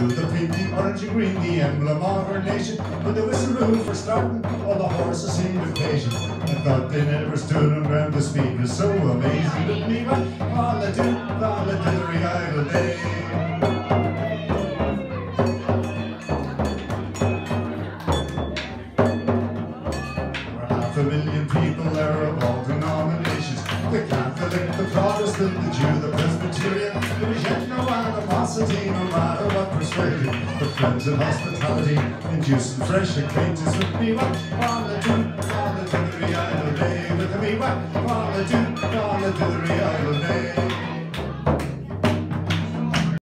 orange and green, the emblem of our nation. With the whistle for starting, all the horses seemed impatient. I thought they never stood around the speed was so amazing. With me, what? All the do, all the dillery idle day. A million people there of all denominations. The Catholic, the Protestant, the Jew, the Presbyterian. Animosity, no matter what persuasion. The friends and hospitality, inducing fresh acquaintance with me. What the do, all the dithery idle day. With me, what the do, the dithery idle day.